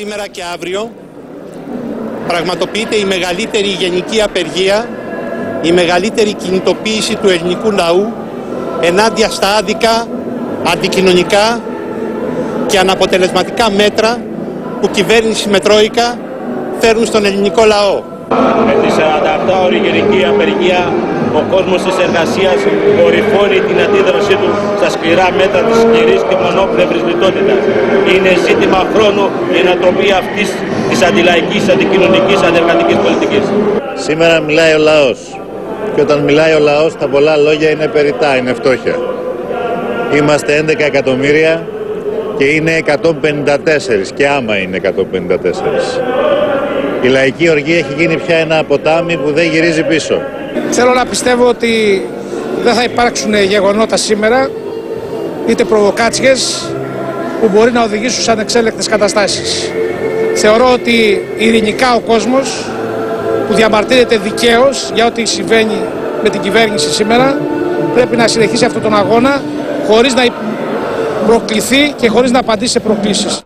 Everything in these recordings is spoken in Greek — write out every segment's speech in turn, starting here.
Σήμερα και αύριο πραγματοποιείται η μεγαλύτερη γενική απεργία, η μεγαλύτερη κινητοποίηση του ελληνικού λαού ενάντια στα άδικα, αντικοινωνικά και αναποτελεσματικά μέτρα που κυβέρνηση με Τρόικα φέρνουν στον ελληνικό λαό. Με τη 48ωρη γενική απεργία ο κόσμος της εργασίας κορυφώνει την αντίδρασή του στα σκληρά μέτρα της σκληρής και μονόπλευρης λιτότητας. Είναι ζήτημα χρόνου η ανατροπή αυτής της αντιλαϊκής, αντικοινωνικής, ανεργατικής πολιτικής. Σήμερα μιλάει ο λαός και όταν μιλάει ο λαός τα πολλά λόγια είναι περιτά, είναι φτώχεια. Είμαστε 11 εκατομμύρια και είναι 154 και άμα είναι 154. Η λαϊκή οργή έχει γίνει πια ένα ποτάμι που δεν γυρίζει πίσω. Θέλω να πιστεύω ότι δεν θα υπάρξουν γεγονότα σήμερα, είτε προβοκάτσιες, που μπορεί να οδηγήσουν σε ανεξέλεκτες καταστάσεις. Θεωρώ ότι ειρηνικά ο κόσμος που διαμαρτύρεται δικαίως για ό,τι συμβαίνει με την κυβέρνηση σήμερα πρέπει να συνεχίσει αυτόν τον αγώνα χωρίς να προκληθεί και χωρίς να απαντήσει σε προκλήσεις.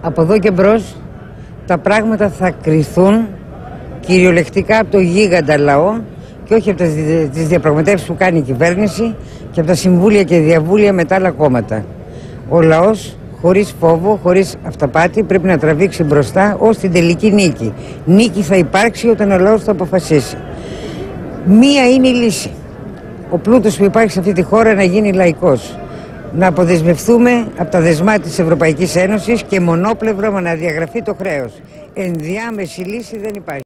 Από εδώ και μπρος τα πράγματα θα κρυθούν κυριολεκτικά από το γίγαντα λαό και όχι από τις διαπραγματεύσεις που κάνει η κυβέρνηση και από τα συμβούλια και διαβούλια με τα άλλα κόμματα. Ο λαός χωρίς φόβο, χωρίς αυταπάτη πρέπει να τραβήξει μπροστά ως την τελική νίκη. Νίκη θα υπάρξει όταν ο λαός θα αποφασίσει. Μία είναι η λύση. Ο πλούτος που υπάρχει σε αυτή τη χώρα να γίνει λαϊκός. Να αποδεσμευτούμε από τα δεσμά της Ευρωπαϊκής Ένωσης και μονόπλευρο να διαγραφεί το χρέος. Ενδιάμεση λύση δεν υπάρχει.